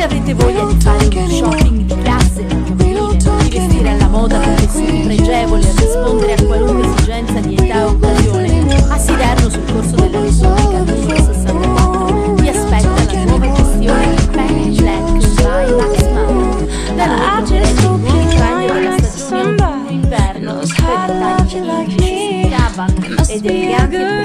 Se avete voglia di fare un shopping di classe, giovanile, di vestire alla moda con vestiti pregevoli a rispondere a qualunque esigenza di età o occasione, a Siderno sul corso della Repubblica numero 64 vi aspetta la nuova gestione di Penny Black by Max Mann. Da noi troverete nuovi nuovo della stagione inverno, per i tagli English, Cavan ed eleganti